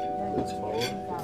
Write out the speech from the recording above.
Let's.